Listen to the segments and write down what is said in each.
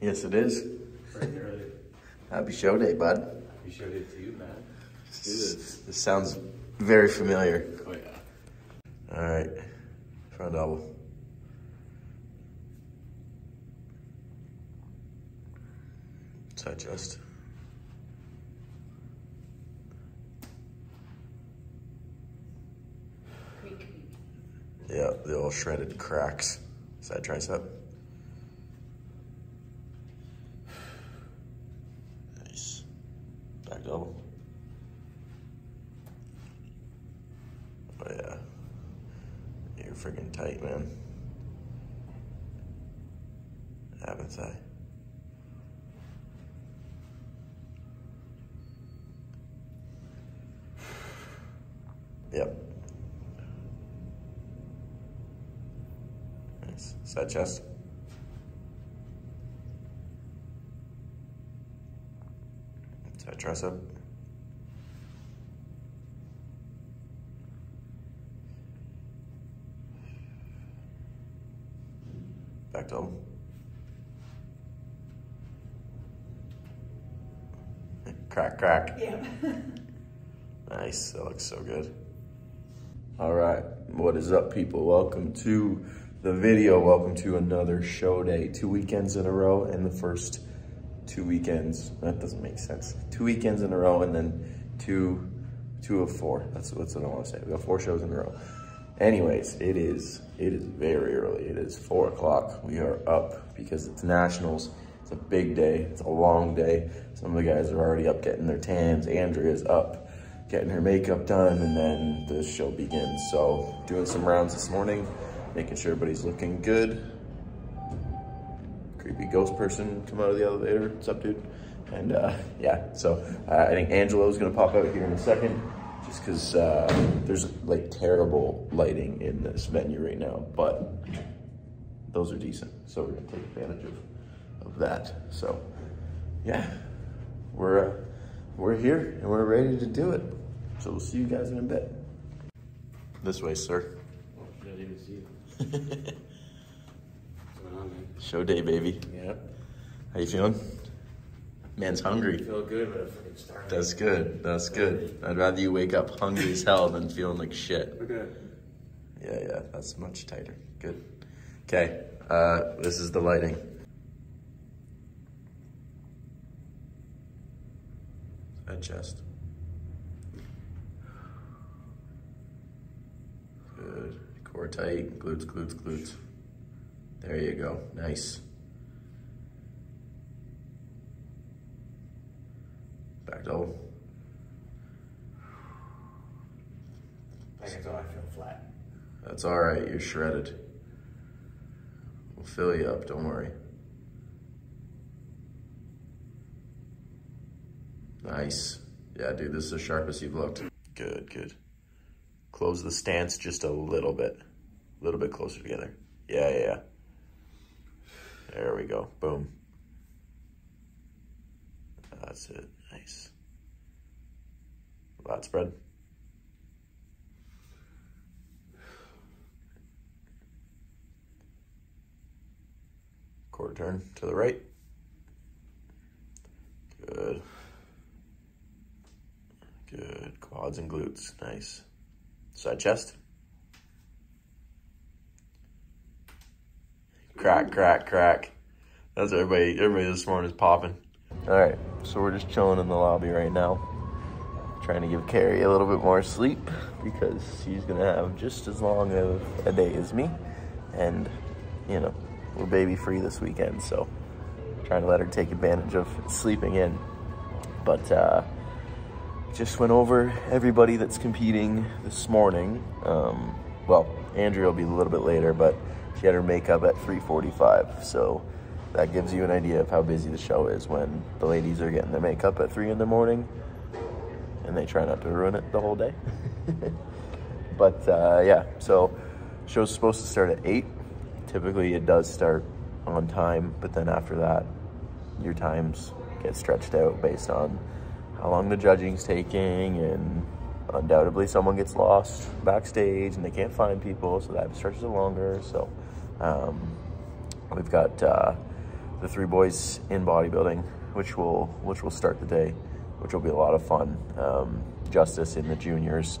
Yes, it is. Happy show day, bud. You showed it to you, man. Let's do this. This sounds very familiar. Oh yeah. All right, front double. Side chest. Yeah, the old shredded cracks. Side tricep. Double. Oh yeah. You're freaking tight, man. Haven't I? Yep. Nice. Side chest. Side up? Back double. Crack, crack. Yeah. Nice, that looks so good. All right, what is up people? Welcome to the video. Welcome to another show day. Two weekends in a row and the first two weekends, that doesn't make sense. Two weekends in a row and then two, two of four. That's, that's what I wanna say. We got four shows in a row. Anyways, it is, it is very early. It is four o'clock. We are up because it's nationals. It's a big day, it's a long day. Some of the guys are already up getting their tans. Andrea's up getting her makeup done and then the show begins. So doing some rounds this morning, making sure everybody's looking good. Creepy ghost person come out of the elevator, what's up dude? And uh, yeah, so uh, I think Angelo's gonna pop out here in a second just cause uh, there's like terrible lighting in this venue right now, but those are decent. So we're gonna take advantage of, of that. So yeah, we're, uh, we're here and we're ready to do it. So we'll see you guys in a bit. This way, sir. I didn't even see you. What's going on, man? Show day, baby. Yep. How you feeling? Man's hungry. Feel good, but starving. That's good. That's good. I'd rather you wake up hungry as hell than feeling like shit. Look at Yeah, yeah, that's much tighter. Good. Okay, uh, this is the lighting. Adjust. Good. Core tight. Glutes, glutes, glutes. There you go. Nice. Back double. I can tell I feel flat. That's all right. You're shredded. We'll fill you up. Don't worry. Nice. Yeah, dude, this is the sharpest you've looked. Good, good. Close the stance just a little bit. A little bit closer together. Yeah, yeah, yeah. There we go. Boom. That's it. Nice. Lat spread. Quarter turn to the right. Good. Good. Quads and glutes. Nice. Side chest. Crack, crack, crack. That's everybody. Everybody this morning is popping. All right. So we're just chilling in the lobby right now. Trying to give Carrie a little bit more sleep because she's to have just as long of a day as me. And, you know, we're baby free this weekend. So trying to let her take advantage of sleeping in. But, uh, just went over everybody that's competing this morning. Um, well, Andrea will be a little bit later, but she had her makeup at 3:45, so that gives you an idea of how busy the show is when the ladies are getting their makeup at three in the morning, and they try not to ruin it the whole day. but uh, yeah, so show's supposed to start at eight. Typically, it does start on time, but then after that, your times get stretched out based on how long the judging's taking and undoubtedly someone gets lost backstage and they can't find people so that stretches it longer so um, we've got uh, the three boys in bodybuilding, which will which will start the day, which will be a lot of fun. Um, Justice in the juniors.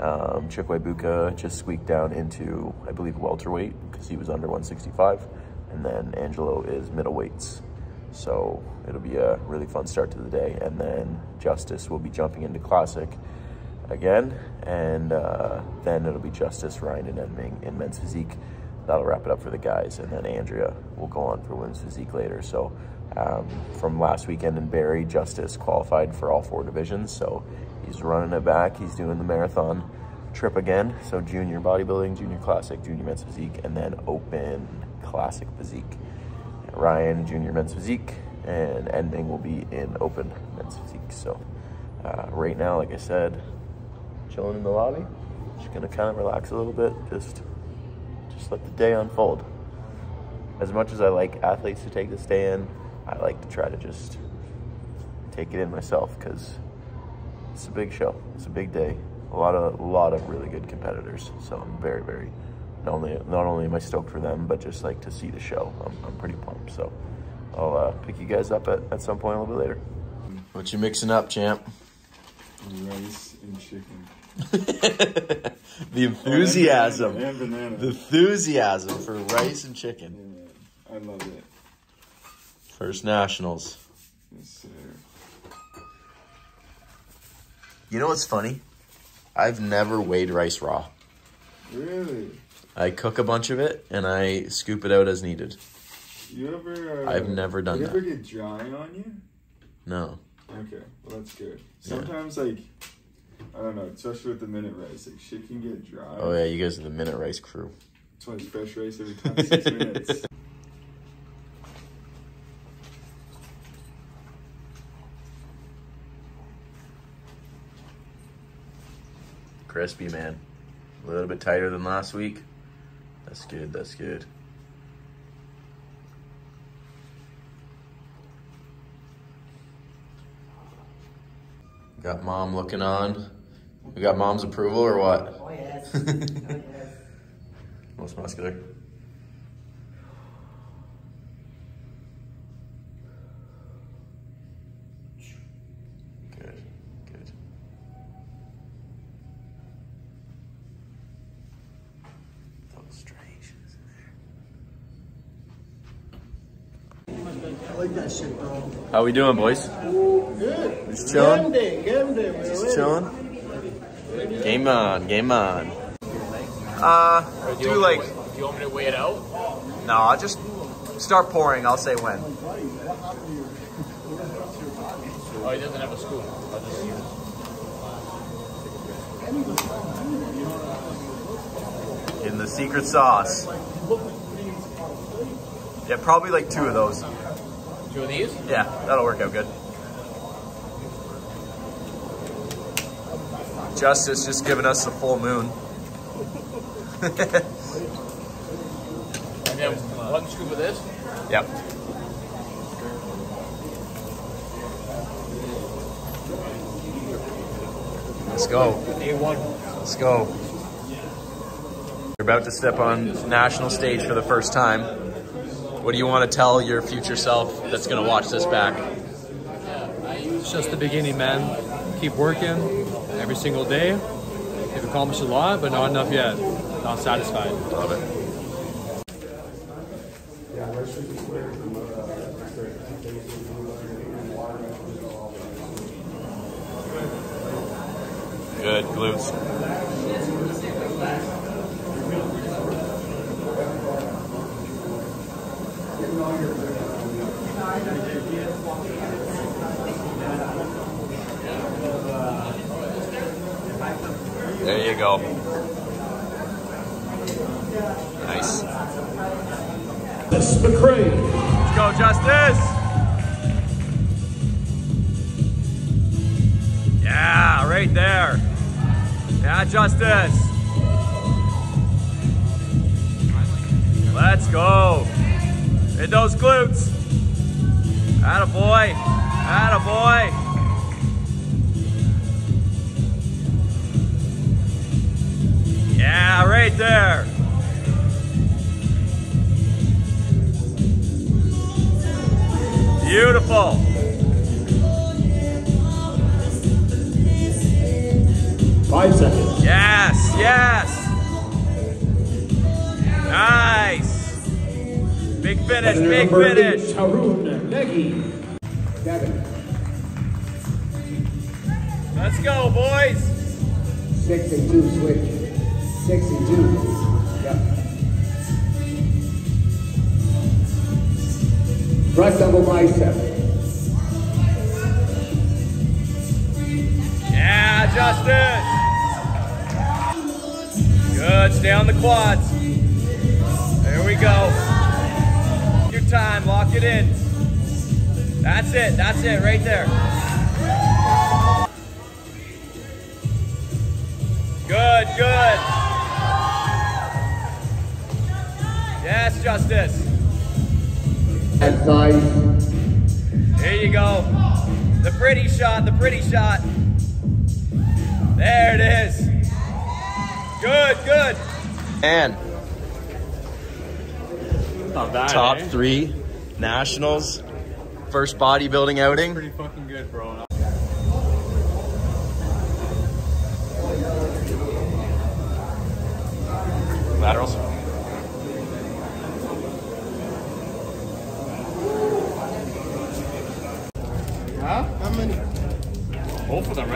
Um, Chikwe just squeaked down into, I believe, welterweight because he was under 165. And then Angelo is middleweights. So it'll be a really fun start to the day. And then Justice will be jumping into Classic again. And uh, then it'll be Justice, Ryan, and Enming in men's physique. That'll wrap it up for the guys. And then Andrea will go on for women's physique later. So um, from last weekend in Barrie, Justice qualified for all four divisions. So He's running it back. He's doing the marathon trip again. So junior bodybuilding, junior classic, junior men's physique, and then open classic physique. Ryan, junior men's physique, and Enming will be in open men's physique. So uh, right now, like I said, chilling in the lobby. Just gonna kind of relax a little bit. Just, just let the day unfold. As much as I like athletes to take this day in, I like to try to just take it in myself because it's a big show. It's a big day. A lot of a lot of really good competitors. So I'm very very not only not only am I stoked for them, but just like to see the show. I'm, I'm pretty pumped. So I'll uh, pick you guys up at, at some point a little bit later. What you mixing up, champ? Rice and chicken. the enthusiasm. Oh, and banana. The enthusiasm for rice and chicken. Yeah, I love it. First Nationals. Yes, sir. You know what's funny? I've never weighed rice raw. Really? I cook a bunch of it and I scoop it out as needed. You ever? Uh, I've never done you that. ever get dry on you? No. Okay, well that's good. Yeah. Sometimes like, I don't know, especially with the minute rice, like shit can get dry. Oh yeah, you guys are the minute rice crew. It's fresh rice every time six minutes. Crispy man. A little bit tighter than last week. That's good, that's good. Got mom looking on. We got mom's approval or what? Oh, yes. Oh, yes. Most muscular. Like that shit, bro. How we doing, boys? Good. Just chilling? Game day, game day. we're Just chilling? Game on, game on. Uh, do like, Do you want me to weigh it out? no, I'll just start pouring. I'll say when. Oh, he doesn't have a scoop. I'll just use In the secret sauce. Yeah, probably like two of those. Two of these. Yeah, that'll work out good. Justice just giving us the full moon. And then one scoop of this. Yep. Let's go. A1. Let's go. You're about to step on national stage for the first time. What do you want to tell your future self that's going to watch this back? It's just the beginning, man. Keep working every single day. You've accomplished a lot, but not enough yet. Not satisfied. Love it. Good glutes. Go. Nice. McCray. Let's go, Justice. Yeah, right there. Yeah, Justice. Let's go. Hit those glutes. Atta boy. Atta boy. Yeah, right there. Beautiful. Five seconds. Yes, yes. Nice. Big finish, big finish. eight, Tarun Negi. Seven, Let's go, boys. six and two, switch. And two. Yep. Front double bicep. Yeah, Justin. Good, stay on the quads. There we go. Your time, lock it in. That's it, that's it, right there. Good, good. Yes, Justice. And five. There you go. The pretty shot, the pretty shot. There it is. Good, good. And Not bad. top eh? three nationals, first bodybuilding outing. Pretty fucking good, bro.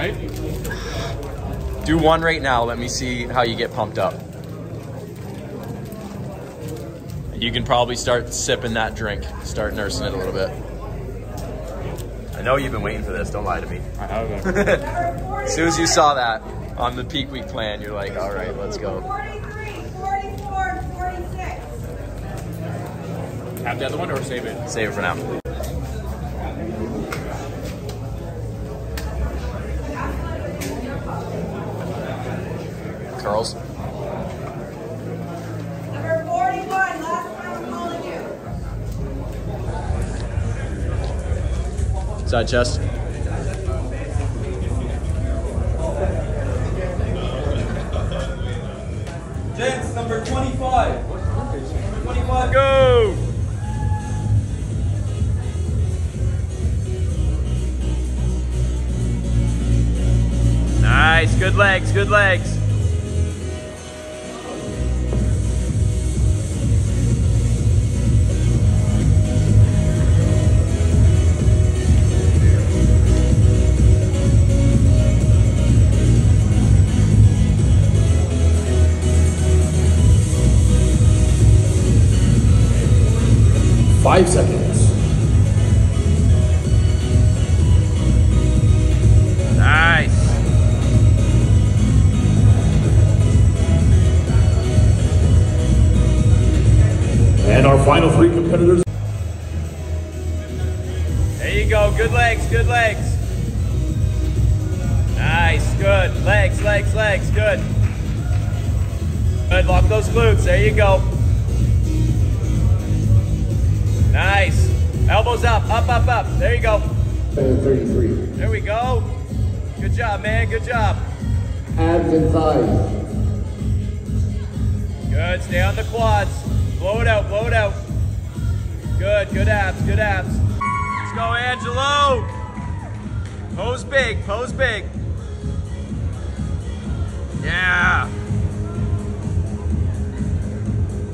Right? Do one right now. Let me see how you get pumped up. You can probably start sipping that drink, start nursing it a little bit. I know you've been waiting for this. Don't lie to me. I have. As soon as you saw that on the peak week plan, you're like, all right, let's go. 43, 44, 46. have the other one or save it? Save it for now. Curls. Number 41, last time I'm calling you. Side chest. Gents, number 25. Number 25. Go! Nice, good legs, good legs.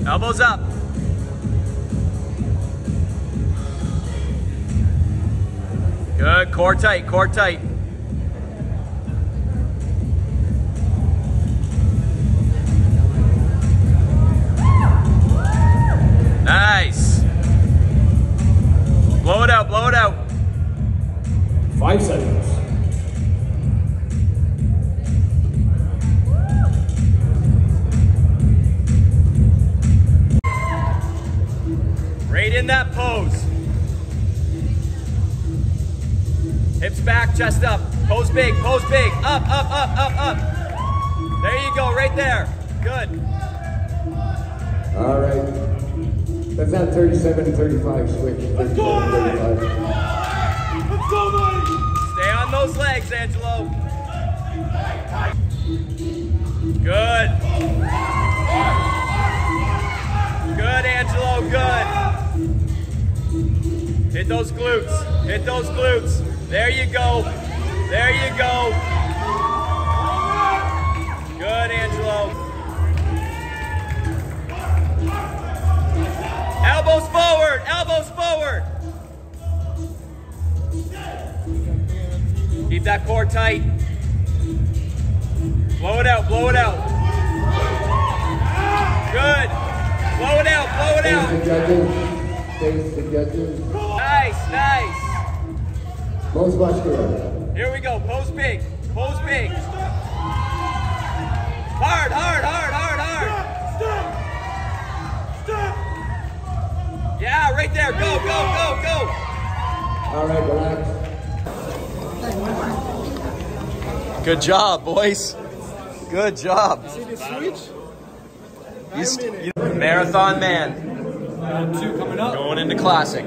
Elbows up. Good, core tight, core tight. 37 35 switch. Let's go, Mike! Let's go, Mike! Stay on those legs, Angelo. Good. Good, Angelo, good. Hit those glutes. Hit those glutes. There you go. There you go. That core tight. Blow it out. Blow it out. Good. Blow it out. Blow it out. Face the judges. Face the judges. Nice, nice. Pose muscular. Here we go. Pose big. Pose big. Hard, hard, hard, hard, hard. Yeah, right there. Go, go, go, go. All right, relax. Good job, boys. Good job. See the switch? You st- you- marathon man Round two coming up. going into classic.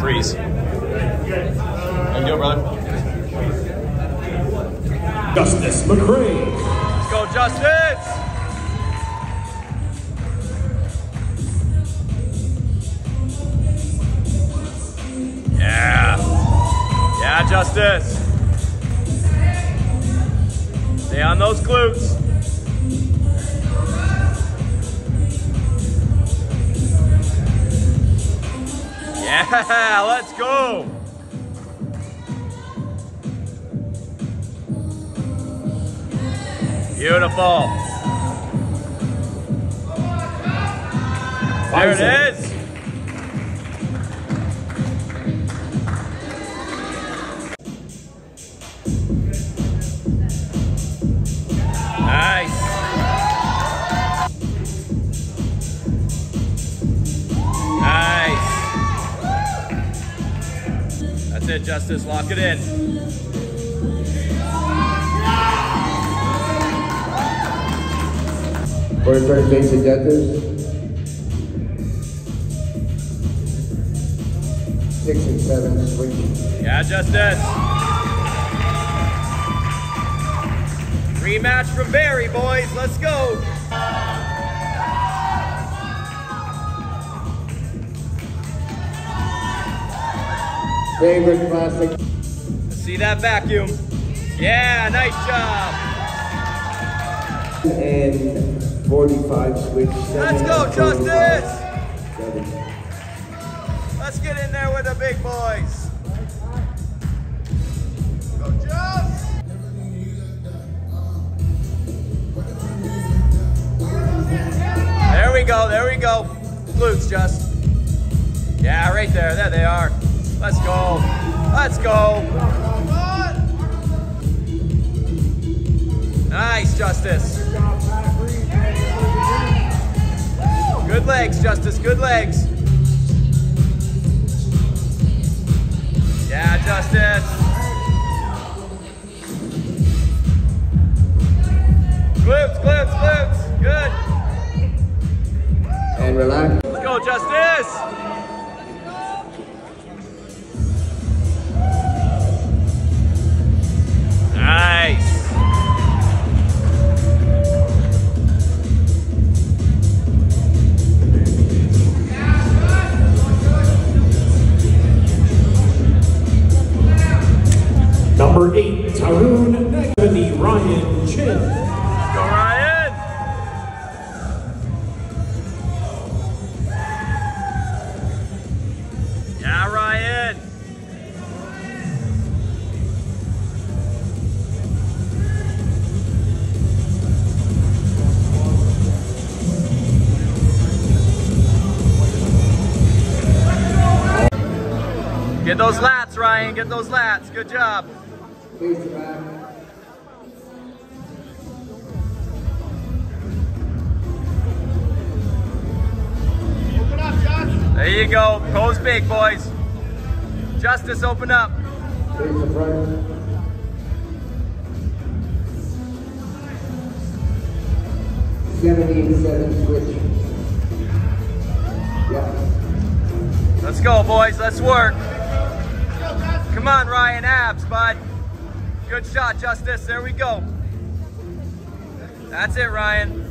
Freeze. How you doing, brother? Justice McCray. Let's go, Justice. Yeah, Justice. Stay on those glutes. Yeah, let's go. Beautiful. There it is. That's it, Justice. Lock it in. For first the judges. Six and seven, switch. Yeah, Justice. Rematch from Barrie, boys. Let's go. Favorite classic. See that vacuum? Yeah, nice job. And 45 switch. Let's go, Justice. Seven. Let's get in there with the big boys. Go, Just. There we go, there we go. Glutes, Just. Yeah, right there. There they are. Let's go. Let's go. Nice, Justice. Good legs, Justice. Good legs. Yeah, Justice. Glutes, glutes, glutes. Good. And relax. Let's go, Justice. Nice. Number eight, Tarun Nagani Ryan Chin. Those lats, Ryan. Get those lats. Good job. There you go. Pose big, boys. Justice, open up. Face the front. Seventy and seven, switch. Yeah. Let's go, boys. Let's work. Come on, Ryan Abs, bud. Good shot, Justice. There we go. That's it, Ryan.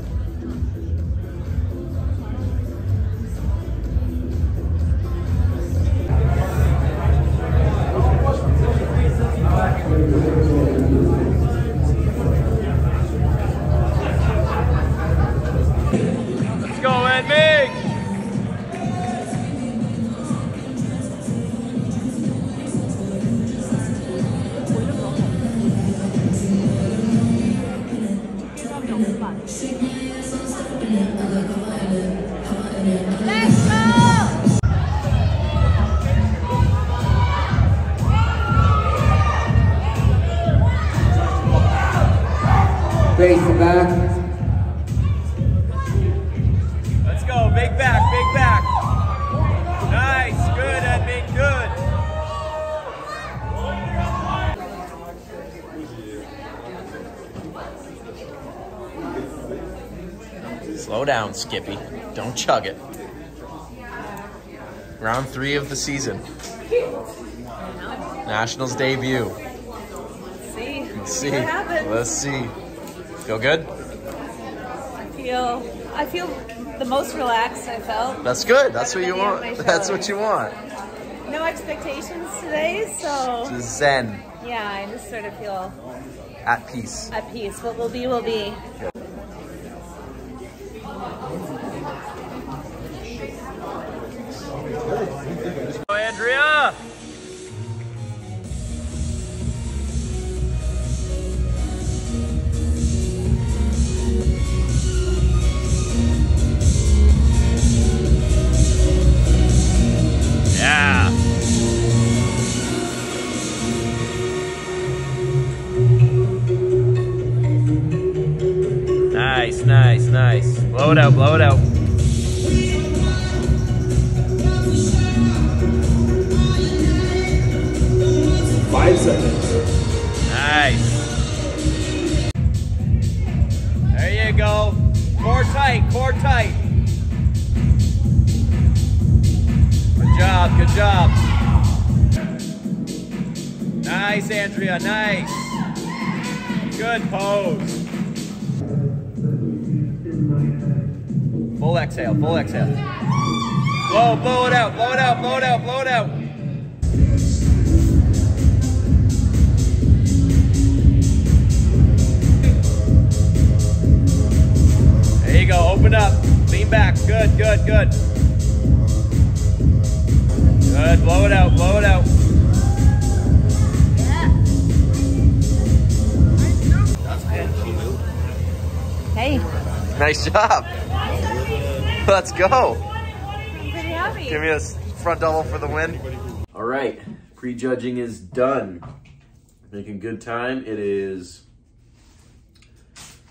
Down, Skippy. Don't chug it. Round three of the season. Nationals debut. See, Let's see. Let's see. Feel good? I feel, I feel the most relaxed I felt. That's good. That's what you want. any of my That's what you want. No expectations today, so Just Zen. yeah, I just sort of feel At peace. at peace. What will be, will be. Go, Lean. Good, good, good. Good. Blow it out. Blow it out. Hey, Nice job. Let's go. I'm pretty happy. Give me a front double for the win. All right, prejudging is done. Making good time. It is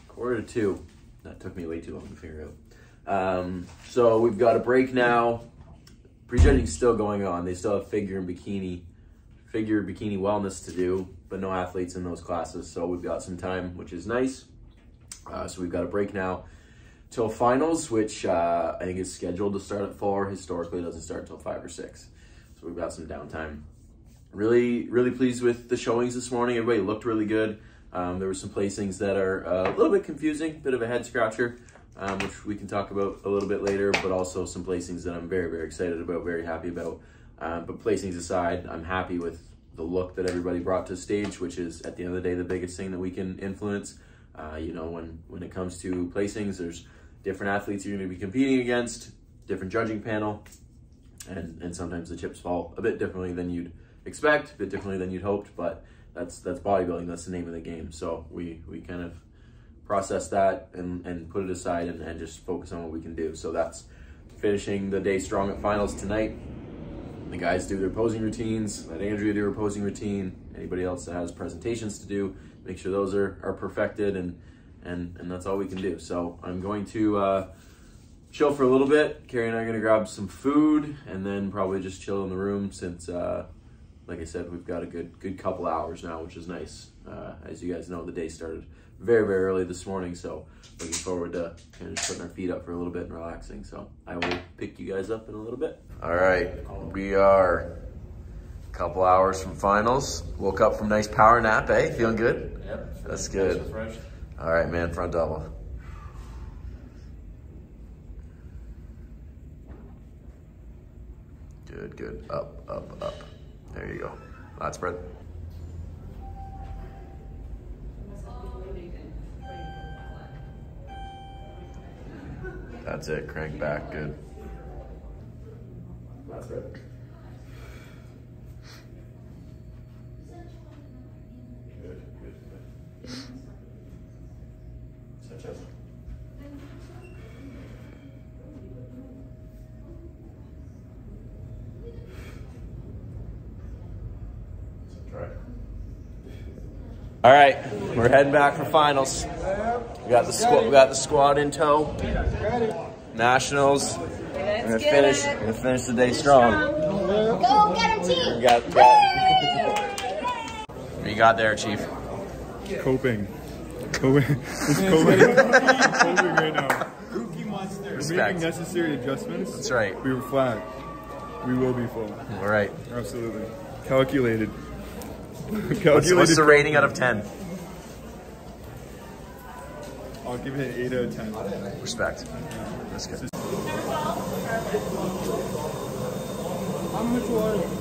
quarter to two. That took me way too long to figure out. Um, so we've got a break now. Prejudging's still going on. They still have figure and bikini, figure bikini wellness to do, but no athletes in those classes. So we've got some time, which is nice. Uh, so we've got a break now till finals, which uh, I think is scheduled to start at four. Historically, it doesn't start until five or six. So we've got some downtime. Really, really pleased with the showings this morning. Everybody looked really good. Um, there were some placings that are uh, a little bit confusing, bit of a head scratcher, um, which we can talk about a little bit later, but also some placings that I'm very, very excited about, very happy about. Um, but placings aside, I'm happy with the look that everybody brought to stage, which is at the end of the day the biggest thing that we can influence. Uh, you know, when when it comes to placings, there's different athletes you're to be competing against, different judging panel, and and sometimes the chips fall a bit differently than you'd expect, a bit differently than you'd hoped. But that's that's bodybuilding. That's the name of the game. So we we kind of process that and and put it aside and, and just focus on what we can do. So that's finishing the day strong at finals tonight. The guys do their posing routines. Let Andrea do her posing routine. Anybody else that has presentations to do, make sure those are, are perfected and, and, and that's all we can do. So I'm going to uh, chill for a little bit. Carrie and I are going to grab some food and then probably just chill in the room since, uh, like I said, we've got a good good couple hours now, which is nice. Uh, as you guys know, the day started very, very early this morning. So looking forward to kind of just putting our feet up for a little bit and relaxing. So I will pick you guys up in a little bit. All right, we are a couple hours from finals. Woke up from nice power nap, eh? Feeling good? Yep. That's good. Nice All right, man, front double. Good, good. Up, up, up. There you go. That's spread. That's it. Crank back. Good. All right, we're heading back for finals. We got the squad. We got the squad in tow. Nationals. We're gonna finish. We're gonna finish the day strong. Go get him, team. We got. got what you got there, Chief? Coping. Coping. It's coping. coping right now. We're Respect. making necessary adjustments. That's right. We were flat. We will be full. All right. Absolutely. Calculated. What's, Calculated. what's the rating out of ten? I'll give it an 8 out of 10. Respect. That's good. How much water?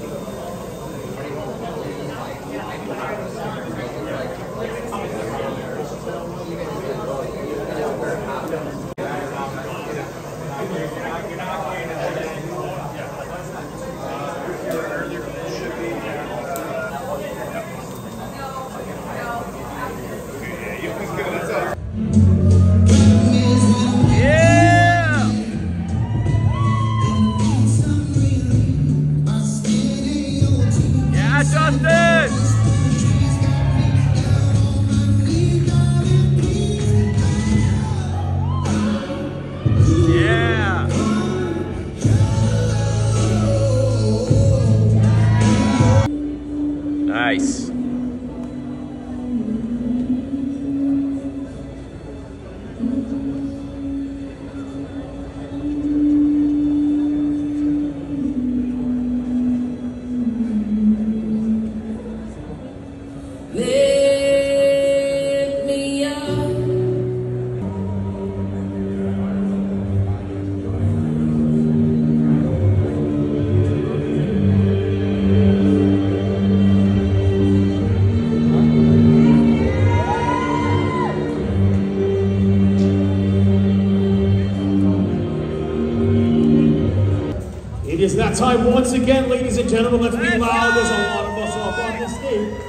Once again, ladies and gentlemen. Let's be loud. There's a lot of us up on this stage.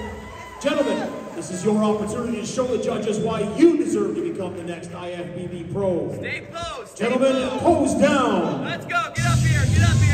Gentlemen, this is your opportunity to show the judges why you deserve to become the next IFBB Pro. Stay. Stay Gentlemen, pose down. Let's go. Get up here. Get up here.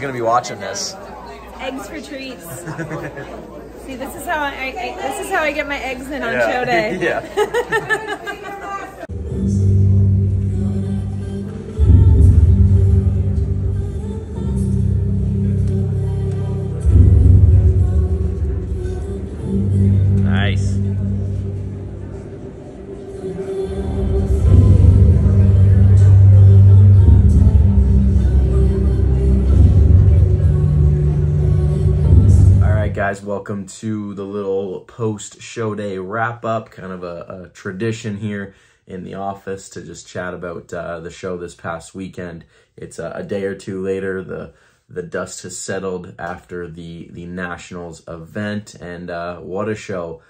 Lillian. Gonna be watching this. Eggs for treats. See, this is how I, I this is how I get my eggs in on Yeah. show day. yeah. welcome to the little post show day wrap up, kind of a, a tradition here in the office to just chat about uh, the show this past weekend. It's a day or two later. The the dust has settled after the the nationals event, and uh, what a show!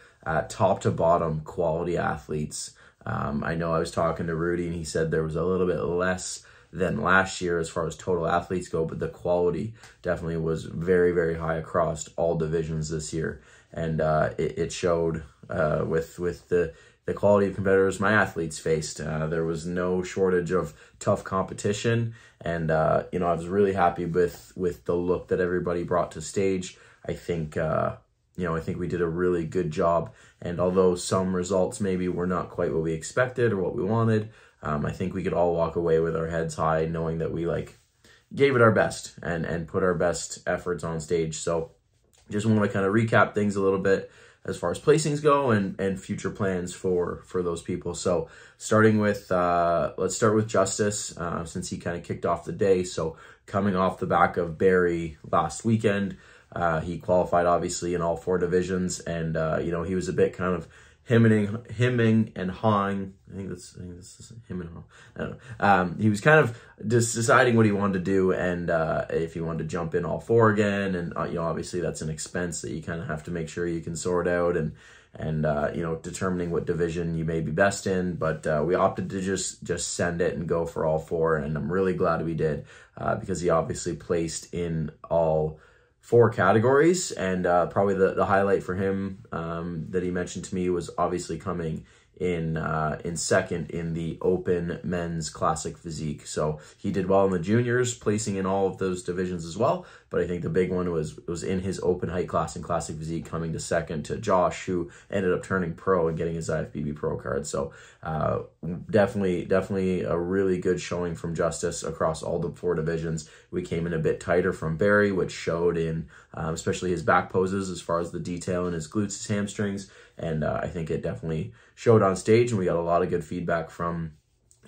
Top to bottom, quality athletes. Um, I know I was talking to Rudy, and he said there was a little bit less than last year as far as total athletes go, but the quality definitely was very, very high across all divisions this year, and uh, it, it showed uh, with with the the quality of competitors my athletes faced. Uh, there was no shortage of tough competition, and uh, you know I was really happy with with the look that everybody brought to stage. I think uh, you know I think we did a really good job, and although some results maybe were not quite what we expected or what we wanted, um, I think we could all walk away with our heads high, knowing that we like gave it our best and and put our best efforts on stage. So just want to kind of recap things a little bit as far as placings go and and future plans for for those people. So starting with uh, let's start with Justice uh, since he kind of kicked off the day. So coming off the back of Barrie last weekend, uh, he qualified obviously in all four divisions, and uh, you know he was a bit kind of hemming, hemming and hawing. I think that's, I think him and. I don't know. Um, he was kind of just deciding what he wanted to do and uh, if he wanted to jump in all four again. And uh, you know, obviously that's an expense that you kind of have to make sure you can sort out and and uh, you know determining what division you may be best in. But uh, we opted to just just send it and go for all four, and I'm really glad we did uh, because he obviously placed in all four categories. And uh, probably the, the highlight for him um, that he mentioned to me was obviously coming in uh, in second in the Open Men's Classic Physique. So he did well in the juniors, placing in all of those divisions as well. But I think the big one was was in his Open Height class and Classic Physique, coming to second to Josh, who ended up turning pro and getting his IFBB Pro card. So uh, definitely, definitely a really good showing from Justice across all the four divisions. We came in a bit tighter from Barrie, which showed in um, especially his back poses as far as the detail in his glutes, his hamstrings, and uh, I think it definitely showed on stage. And we got a lot of good feedback from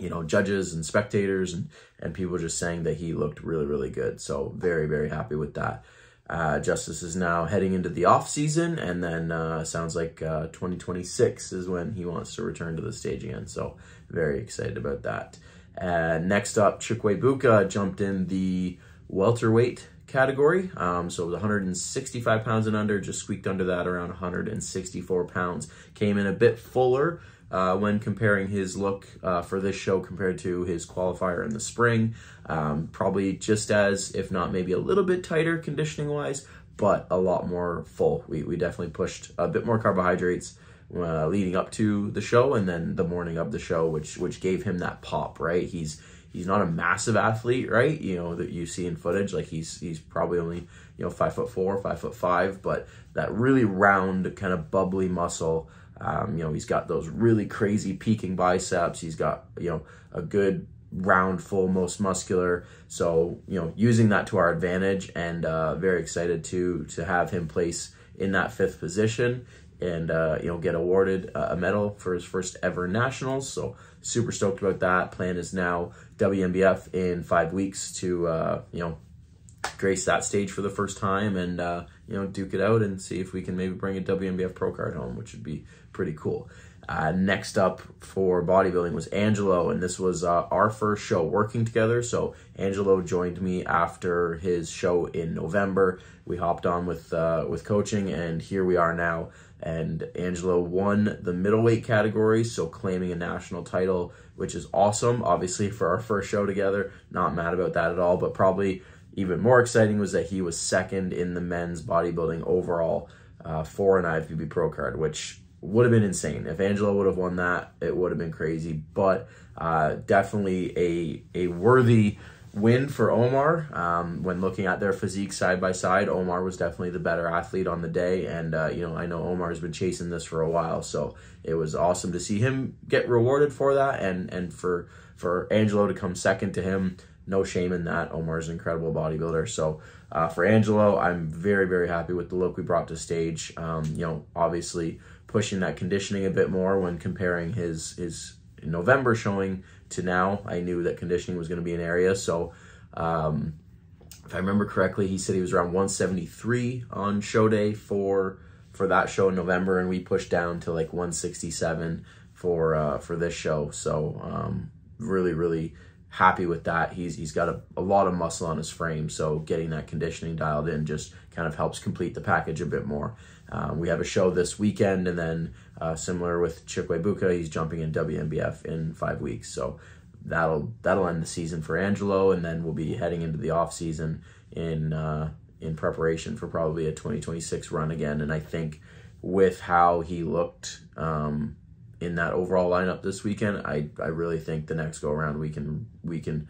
you know judges and spectators and and people just saying that he looked really really good. So very very happy with that. Uh, Justice is now heading into the off season, and then uh, sounds like uh, 2026 is when he wants to return to the stage again. So very excited about that. Uh, next up, Chukwuebuka jumped in the welterweight category. Um, so it was 165 pounds and under, just squeaked under that around 164 pounds. Came in a bit fuller uh, when comparing his look uh, for this show compared to his qualifier in the spring. Um, probably just as, if not maybe a little bit tighter conditioning wise, but a lot more full. We, we definitely pushed a bit more carbohydrates. Uh, leading up to the show and then the morning of the show which which gave him that pop right he's he's not a massive athlete, right? You know that you see in footage, like he's he's probably only you know five foot four, five foot five, but that really round kind of bubbly muscle. Um, you know, he's got those really crazy peaking biceps. He's got you know a good round, full, most muscular. So you know, using that to our advantage, and uh, very excited to to have him place in that fifth position and uh, you know get awarded a medal for his first ever nationals. So super stoked about that. Plan is now WNBF in five weeks to uh, you know grace that stage for the first time and uh, you know duke it out and see if we can maybe bring a WNBF pro card home, which would be pretty cool. Uh, next up for bodybuilding was Angelo, and this was uh, our first show working together. So Angelo joined me after his show in November. We hopped on with uh, with coaching, and here we are now and Angelo won the middleweight category, so claiming a national title, which is awesome. Obviously, for our first show together, not mad about that at all, but probably even more exciting was that he was second in the men's bodybuilding overall uh, for an IFBB Pro card, which would have been insane. If Angelo would have won that, it would have been crazy, but uh, definitely a, a worthy win for Omar. Um, when looking at their physique side by side, Omar was definitely the better athlete on the day. And, uh, you know, I know Omar's been chasing this for a while. So it was awesome to see him get rewarded for that and, and for, for Angelo to come second to him. No shame in that. Omar's an incredible bodybuilder. So uh, for Angelo, I'm very, very happy with the look we brought to stage. Um, you know, obviously pushing that conditioning a bit more when comparing his, his November showing to now. I knew that conditioning was going to be an area. So, um, if I remember correctly, he said he was around 173 on show day for for that show in November, and we pushed down to like 167 for uh, for this show. So, um, really, really happy with that. He's he's got a, a lot of muscle on his frame, so getting that conditioning dialed in just kind of helps complete the package a bit more. Um, we have a show this weekend, and then uh, similar with Chukwuebuka, he's jumping in WNBF in five weeks. So that'll that'll end the season for Angelo, and then we'll be heading into the off season in uh, in preparation for probably a 2026 run again. And I think with how he looked um, in that overall lineup this weekend, I I really think the next go around we can we can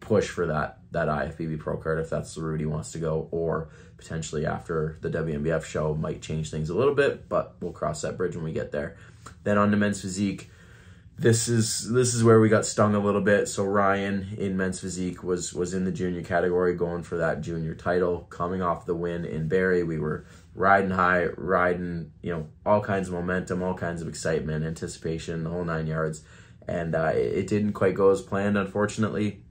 push for that that IFBB pro card if that's the route he wants to go, or potentially after the WNBF show might change things a little bit, but we'll cross that bridge when we get there. Then on to men's physique. This is this is where we got stung a little bit. So Ryan in men's physique was was in the junior category going for that junior title, coming off the win in Barrie. We were riding high, riding, you know, all kinds of momentum, all kinds of excitement, anticipation, the whole nine yards. And uh, it, didn't quite go as planned, unfortunately.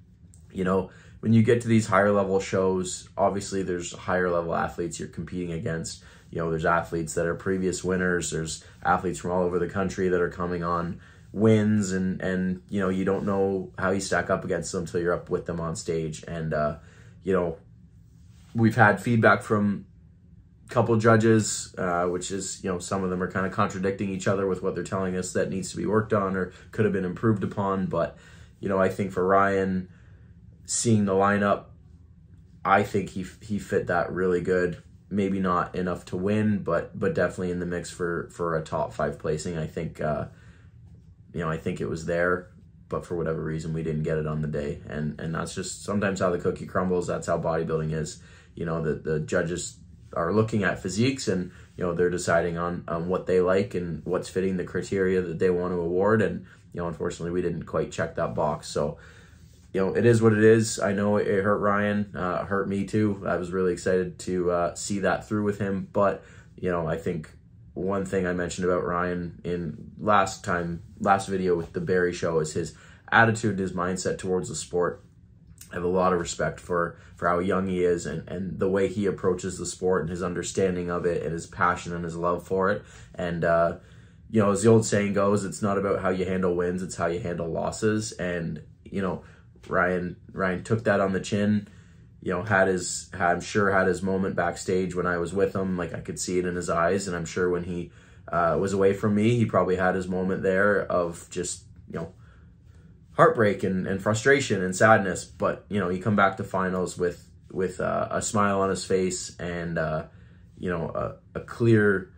You know, when you get to these higher level shows, obviously there's higher level athletes you're competing against. You know, there's athletes that are previous winners. There's athletes from all over the country that are coming on wins and and you know you don't know how you stack up against them until you're up with them on stage and uh you know we've had feedback from couple judges uh which is you know some of them are kind of contradicting each other with what they're telling us that needs to be worked on or could have been improved upon but you know I think for Ryan seeing the lineup I think he he fit that really good maybe not enough to win but but definitely in the mix for for a top 5 placing I think uh you know, I think it was there, but for whatever reason, we didn't get it on the day. And and that's just sometimes how the cookie crumbles. That's how bodybuilding is. You know, the, the judges are looking at physiques and, you know, they're deciding on, on what they like and what's fitting the criteria that they want to award. And, you know, unfortunately, we didn't quite check that box. So, you know, it is what it is. I know it hurt Ryan, uh, hurt me too. I was really excited to uh, see that through with him. But, you know, I think one thing I mentioned about Ryan in last time, last video with the Barrie show is his attitude, his mindset towards the sport. I have a lot of respect for for how young he is and and the way he approaches the sport and his understanding of it and his passion and his love for it. And uh, you know, as the old saying goes, it's not about how you handle wins, it's how you handle losses. And you know, Ryan Ryan took that on the chin you know, had his, I'm sure had his moment backstage when I was with him. Like I could see it in his eyes. And I'm sure when he uh, was away from me, he probably had his moment there of just, you know, heartbreak and, and frustration and sadness. But, you know, he come back to finals with, with uh, a smile on his face and, uh, you know, a, a clear,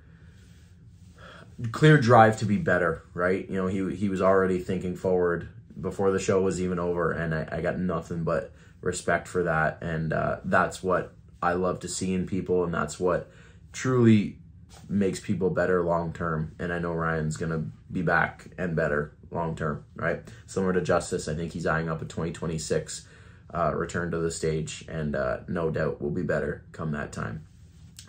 clear drive to be better, right? You know, he, he was already thinking forward before the show was even over and I, I got nothing but, respect for that. And uh, that's what I love to see in people. And that's what truly makes people better long term. And I know Ryan's to be back and better long term, right? Similar to Justice, I think he's eyeing up a 2026 uh, return to the stage. And uh, no doubt will be better come that time.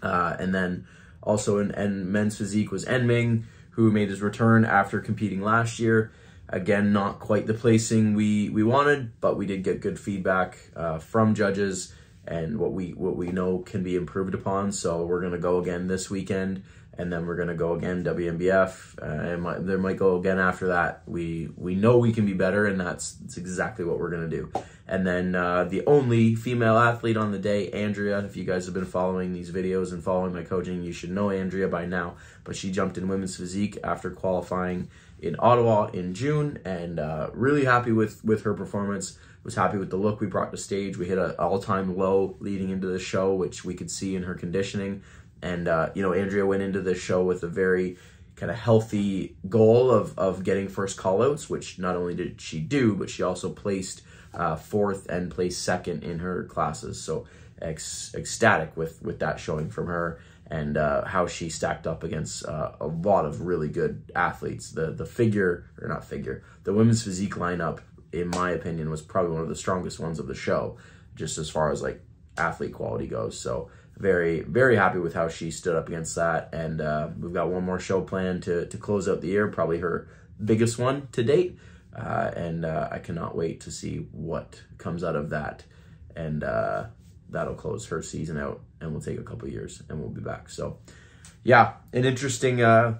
Uh, and then also in, in men's physique was Enming, who made his return after competing last year. Again, not quite the placing we, we wanted, but we did get good feedback uh, from judges and what we what we know can be improved upon. So we're gonna go again this weekend, and then we're gonna go again WNBF. uh, and might, there might go again after that. We we know we can be better, and that's, that's exactly what we're gonna do. And then uh, the only female athlete on the day, Andrea. If you guys have been following these videos and following my coaching, you should know Andrea by now. But she jumped in women's physique after qualifying in Ottawa in June, and uh, really happy with with her performance. Was happy with the look we brought to stage. We hit an all time low leading into the show, which we could see in her conditioning. And uh, you know, Andrea went into the show with a very kind of healthy goal of of getting first callouts, which not only did she do, but she also placed uh, fourth and placed second in her classes. So ec- ecstatic with with that showing from her and uh, how she stacked up against uh, a lot of really good athletes. The the figure or not figure, the women's physique lineup, in my opinion, was probably one of the strongest ones of the show, just as far as like athlete quality goes. So very very happy with how she stood up against that, and uh, we've got one more show planned to to close out the year, probably her biggest one to date, uh, and uh, I cannot wait to see what comes out of that, and uh, that'll close her season out and we'll take a couple years and we'll be back. So yeah, an interesting, uh,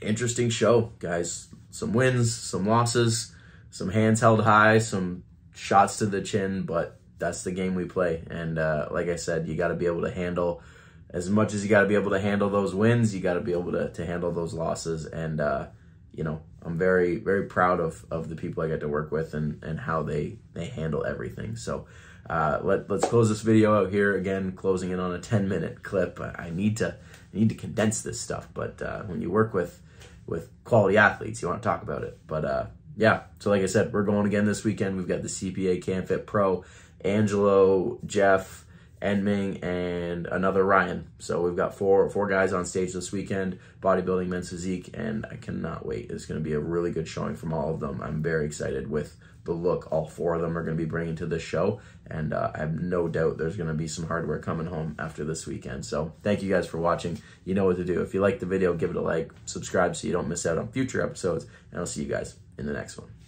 interesting show, guys. Some wins, some losses, some hands held high, some shots to the chin, but that's the game we play. And uh, like I said, you got to be able to handle as much as you got to be able to handle those wins, you got to be able to, to handle those losses. And, uh, you know, I'm very, very proud of, of the people I get to work with and, and how they, they handle everything. So, uh, let, let's close this video out here. Again, closing in on a 10 minute clip. I need to, I need to condense this stuff, but uh, when you work with with quality athletes. You want to talk about it. But uh, yeah, so like I said, we're going again this weekend. We've got the CPA CanFit Pro, Angelo, Jeff, Enming, and another Ryan. So we've got four four guys on stage this weekend, bodybuilding, men's physique, and I cannot wait. It's going to be a really good showing from all of them. I'm very excited with the look all four of them are going to be bringing to this show, and uh, I have no doubt there's going to be some hardware coming home after this weekend. So thank you guys for watching. You know what to do. If you like the video, give it a like, subscribe so you don't miss out on future episodes, and I'll see you guys in the next one.